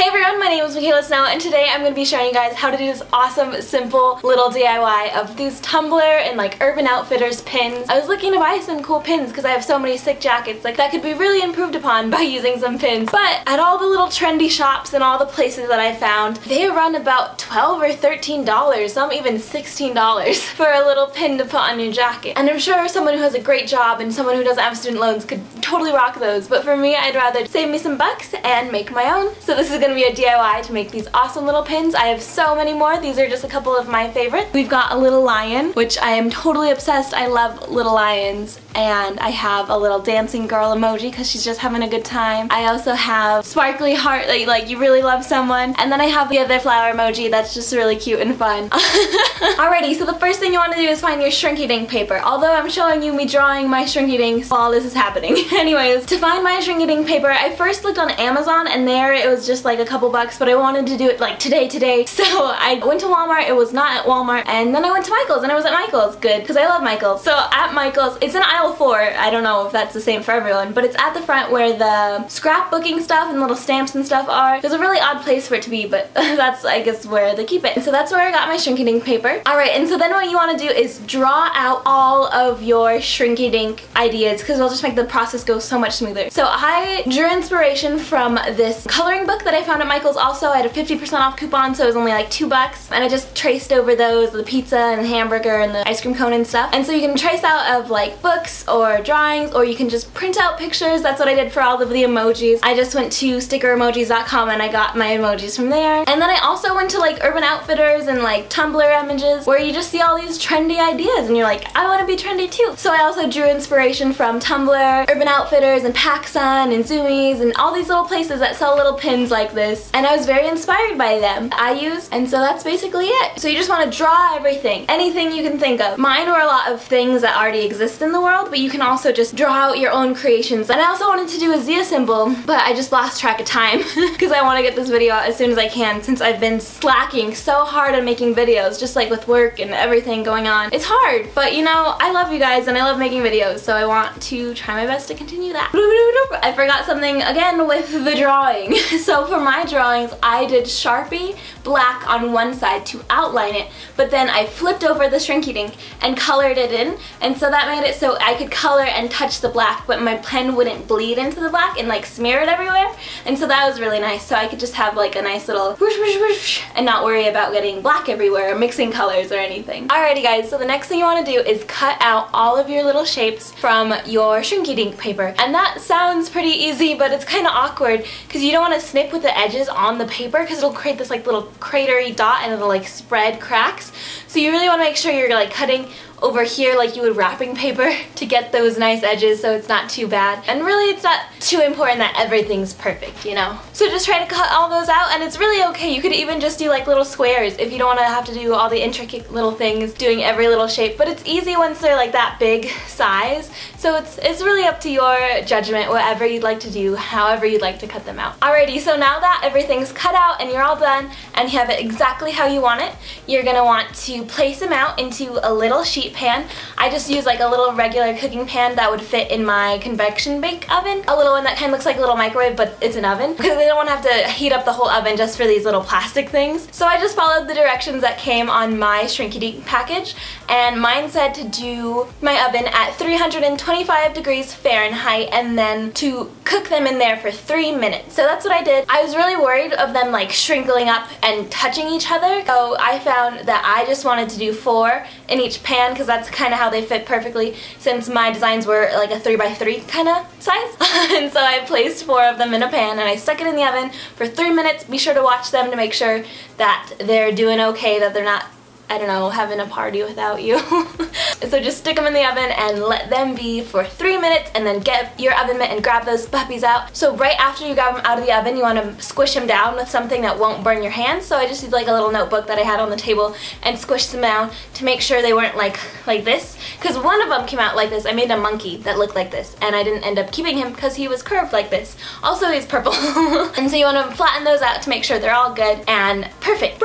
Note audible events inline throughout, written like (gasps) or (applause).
Hey everyone, my name is Mikayla Snow and today I'm going to be showing you guys how to do this awesome, simple little DIY of these Tumblr and like Urban Outfitters pins. I was looking to buy some cool pins because I have so many sick jackets like that could be really improved upon (laughs) by using some pins. But at all the little trendy shops and all the places that I found, they run about 12 or $13, some even $16 (laughs) for a little pin to put on your jacket. And I'm sure someone who has a great job and someone who doesn't have student loans could totally rock those. But for me, I'd rather save me some bucks and make my own. So this is going to be a DIY to make these awesome little pins. I have so many more. These are just a couple of my favorites. We've got a little lion, which I am totally obsessed. I love little lions. And I have a little dancing girl emoji because she's just having a good time. I also have sparkly heart, like, like you really love someone. And then I have the other flower emoji that's just really cute and fun. (laughs) Alrighty, so the first thing you want to do is find your shrinky dink paper. Although I'm showing you me drawing my shrinky dinks while this is happening. (laughs) Anyways, to find my shrinky dink paper, I first looked on Amazon and there it was just like a couple bucks, but I wanted to do it like today, today. (laughs) So I went to Walmart, it was not at Walmart, and then I went to Michael's and I was at Michael's. Good, because I love Michael's. So at Michael's, it's in aisle four. I don't know if that's the same for everyone, but it's at the front where the scrapbooking stuff and little stamps and stuff are. There's a really odd place for it to be, but (laughs) that's, I guess, where they keep it. So that's where I got my shrinky dink paper. Alright, and so then what you want to do is draw out all of your shrinky dink ideas, because it'll just make the process go so much smoother. So I drew inspiration from this coloring book that I found at Michael's also. I had a 50% off coupon, so it was only like two bucks. And I just traced over those, the pizza and the hamburger and the ice cream cone and stuff. And so you can trace out of like books or drawings, or you can just print out pictures. That's what I did for all of the emojis. I just went to stickeremojis.com and I got my emojis from there. And then I also went to like Urban Outfitters and like Tumblr images where you just see all these trendy ideas and you're like, I want to be trendy too. So I also drew inspiration from Tumblr, Urban Outfitters, and PacSun, and Zumiez, and all these little places that sell little pins like this. And I was very inspired by them. I use, and so that's basically it. So you just want to draw everything, anything you can think of. Mine were a lot of things that already exist in the world, but you can also just draw out your own creations. And I also wanted to do a Zia symbol, but I just lost track of time (laughs) because I want to get this video out as soon as I can since I've been slacking so hard on making videos, just like with work and everything going on. It's hard, but you know, I love you guys and I love making videos, so I want to try my best to continue that. (laughs) I forgot something again with the drawing. (laughs) so for my drawings, I did Sharpie black on one side to outline it, but then I flipped over the Shrinky Dink and colored it in, and so that made it so I could color and touch the black, but my pen wouldn't bleed into the black and like smear it everywhere, and so that was really nice, so I could just have like a nice little whoosh whoosh whoosh and not worry about getting black everywhere or mixing colors or anything. Alrighty guys, so the next thing you want to do is cut out all of your little shapes from your Shrinky Dink paper, and that sounds pretty easy, but it's kind of awkward because you don't want to snip with the edges on the paper because it'll create this like little cratery dot and it'll like spread cracks. So you really want to make sure you're like cutting over here like you would wrapping paper (laughs) to get those nice edges so it's not too bad. And really it's not too important that everything's perfect, you know? So just try to cut all those out and it's really okay. You could even just do like little squares if you don't want to have to do all the intricate little things doing every little shape. But it's easy once they're like that big size. So it's, it's really up to your judgment, whatever you'd like to do, however you'd like to cut them out. Alrighty, so now that everything's cut out and you're all done and you have it exactly how you want it, you're gonna want to place them out into a little sheet pan. I just use like a little regular cooking pan that would fit in my convection bake oven. A little one that kind of looks like a little microwave but it's an oven (laughs) because I don't want to have to heat up the whole oven just for these little plastic things. So I just followed the directions that came on my Shrinky Dink package and mine said to do my oven at 325 degrees Fahrenheit and then to cook them in there for three minutes. So that's what I did. I was really worried of them like shrinkling up and touching each other so I found that I just wanted to do four in each pan because that's kind of how they fit perfectly since my designs were like a 3x3 kind of size. (laughs) and so I placed four of them in a pan and I stuck it in the oven for three minutes. Be sure to watch them to make sure that they're doing okay, that they're not I don't know, having a party without you. (laughs) so just stick them in the oven and let them be for three minutes and then get your oven mitt and grab those puppies out. So right after you grab them out of the oven, you want to squish them down with something that won't burn your hands. So I just used like a little notebook that I had on the table and squished them down to make sure they weren't like like this. Because one of them came out like this. I made a monkey that looked like this and I didn't end up keeping him because he was curved like this. Also he's purple. (laughs) and so you want to flatten those out to make sure they're all good and perfect.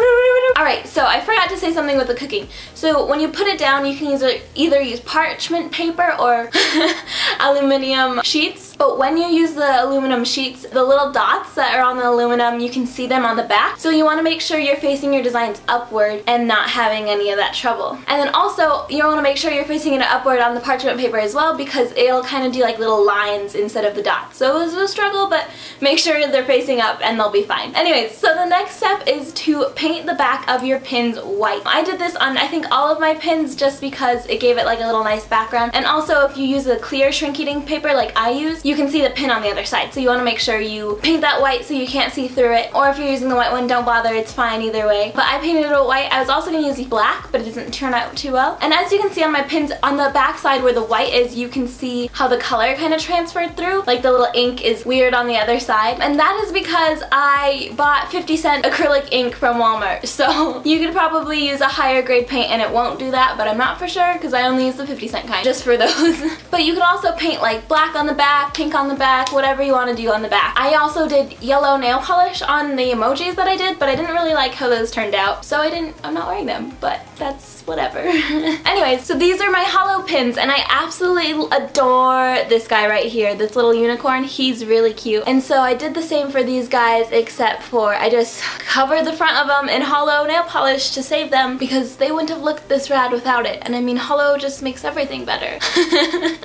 Alright, so I forgot to say something with the cooking. So when you put it down, you can use either use parchment paper or (laughs) aluminum sheets. But when you use the aluminum sheets, the little dots that are on the aluminum, you can see them on the back. So you want to make sure you're facing your designs upward and not having any of that trouble. And then also, you want to make sure you're facing it upward on the parchment paper as well because it'll kind of do like little lines instead of the dots. So it was a struggle, but make sure they're facing up and they'll be fine. Anyways, so the next step is to paint the back of your pins white. I did this on I think all of my pins just because it gave it like a little nice background. And also if you use a clear Shrinky Dink paper like I use, you can see the pin on the other side. So you want to make sure you paint that white so you can't see through it. Or if you're using the white one, don't bother, it's fine either way. But I painted it white. I was also going to use black, but it doesn't turn out too well. And as you can see on my pins, on the back side where the white is, you can see how the color kind of transferred through. Like the little ink is weird on the other side. And that is because I bought 50 cent acrylic ink from Walmart. (laughs) So you could probably use a higher grade paint and it won't do that, but I'm not for sure because I only use the 50 cent kind just for those. (laughs) but you could also paint like black on the back, pink on the back, whatever you want to do on the back. I also did yellow nail polish on the emojis that I did, but I didn't really like how those turned out. So I didn't, I'm not wearing them, but that's whatever. (laughs) Anyways, so these are my holo pins and I absolutely adore this guy right here, this little unicorn. He's really cute. And so I did the same for these guys except for I just covered the front of them in holo nail polish to save them because they wouldn't have looked this rad without it. And I mean, holo just makes everything better.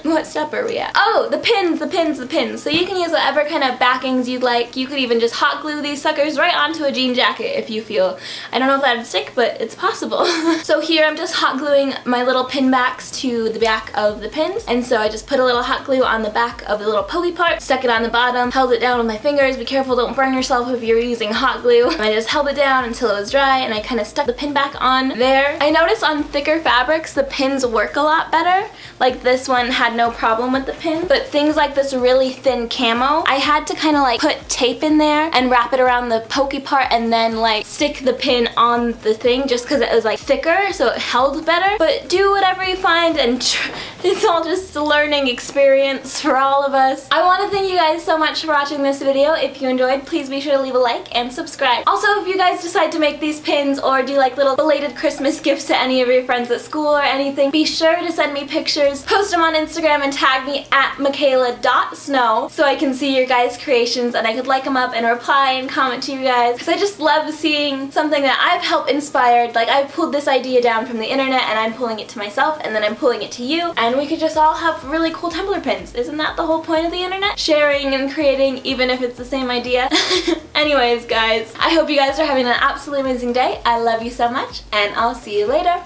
(laughs) what step are we at? Oh, the pins, the pins, the pins. So you can use whatever kind of backings you'd like. You could even just hot glue these suckers right onto a jean jacket if you feel. I don't know if that'd stick, but it's possible. (laughs) so here I'm just hot gluing my little pin backs to the back of the pins. And so I just put a little hot glue on the back of the little pokey part, stuck it on the bottom, held it down with my fingers. Be careful, don't burn yourself if you're using hot glue. I just held it down until it was dry and I kind of stuck the pin back on there. I noticed on thicker fabrics the pins work a lot better. Like this one had no problem with the pin. But things like this really thin camo, I had to kind of like put tape in there and wrap it around the pokey part and then like stick the pin on the thing just because it was like thicker so it held better. But do whatever you find and (laughs) it's all just a learning experience for all of us. I want to thank you guys so much for watching this video. If you enjoyed, please be sure to leave a like and subscribe. Also, if you guys decide to make these pins or do like little belated Christmas gifts to any of your friends at school or anything, be sure to send me pictures, post them on Instagram, and tag me at mikayla.snow so I can see your guys' creations and I could like them up and reply and comment to you guys. Because I just love seeing something that I've helped inspired. Like, I've pulled this idea down from the internet and I'm pulling it to myself and then I'm pulling it to you and we could just all have really cool Tumblr pins. Isn't that the whole point of the internet? Sharing and creating even if it's the same idea. (laughs) Anyways guys, I hope you guys are having an absolutely amazing day. I love you so much and I'll see you later.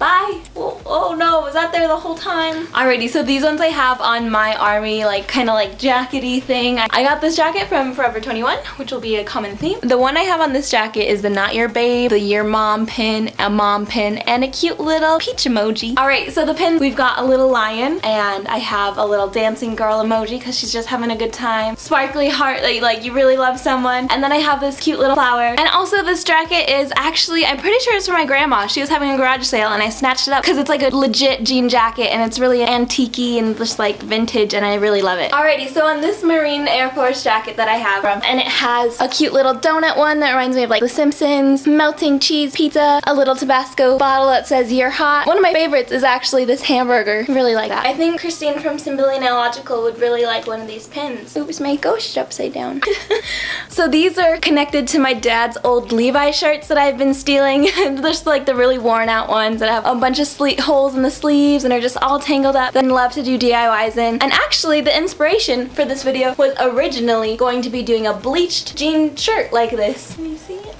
Bye. Oh, oh, no, was that there the whole time? Alrighty, so these ones I have on my army, like kind of like jackety thing. I got this jacket from Forever 21, which will be a common theme. The one I have on this jacket is the Not Your Babe, the Your Mom pin, a mom pin, and a cute little peach emoji. Alright, so the pins, we've got a little lion, and I have a little dancing girl emoji because she's just having a good time. Sparkly heart, like, like you really love someone. And then I have this cute little flower. And also this jacket is actually, I'm pretty sure it's for my grandma. She was having a garage sale and I snatched it up because it's like a legit jean jacket and it's really antique and just like vintage and I really love it. Alrighty, so on this Marine Air Force jacket that I have from, and it has a cute little donut one that reminds me of like The Simpsons, melting cheese pizza, a little Tabasco bottle that says you're hot. One of my favorites is actually this hamburger. I really like that. I think Christine from Simply Nailogical would really like one of these pins. Oops, my ghost upside down. (laughs) so these are connected to my dad's old Levi shirts that I've been stealing. (laughs) Just like the really worn out ones that have a bunch of holes in the sleeves and are just all tangled up and love to do DIYs in. And actually the inspiration for this video was originally going to be doing a bleached jean shirt like this. Can you see it?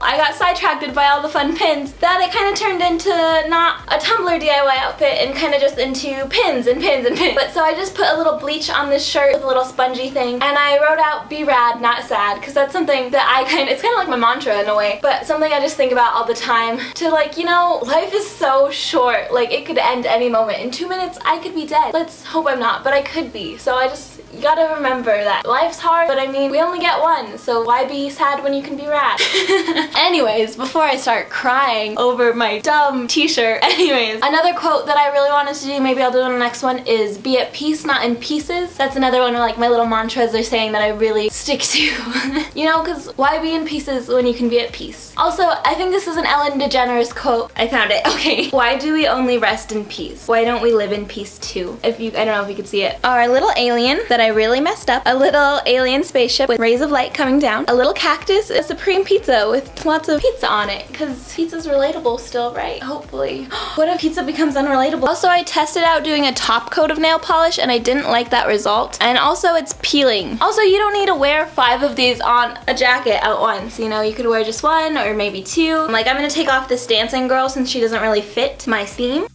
I got sidetracked by all the fun pins that it kind of turned into not a Tumblr DIY outfit and kind of just into pins and pins and pins. But so I just put a little bleach on this shirt with a little spongy thing and I wrote out be rad not sad because that's something that I kind of, it's kind of like my mantra in a way, but something I just think about all the time to like, you know, life is so short. Like it could end any moment. In two minutes I could be dead. Let's hope I'm not, but I could be. So I just you gotta remember that life's hard, but I mean, we only get one, so why be sad when you can be rad? (laughs) Anyways, before I start crying over my dumb t-shirt, (laughs) anyways, another quote that I really wanted to do, maybe I'll do on the next one, is be at peace, not in pieces. That's another one of like my little mantras are saying that I really (laughs) stick to. you know, because why be in pieces when you can be at peace? Also, I think this is an Ellen DeGeneres quote. I found it. Okay. Why do we only rest in peace? Why don't we live in peace too? If you, I don't know if you can see it. Our little alien that I really messed up. A little alien spaceship with rays of light coming down. A little cactus. A supreme pizza with lots of pizza on it. Because pizza's relatable still, right? Hopefully. (gasps) what if pizza becomes unrelatable? Also, I tested out doing a top coat of nail polish and I didn't like that result. And also it's peeling. Also, you don't need to wear five of these on a jacket at once. You know, you could wear just one or maybe two. Like, I'm gonna take off this dancing girl since she doesn't really fit my theme.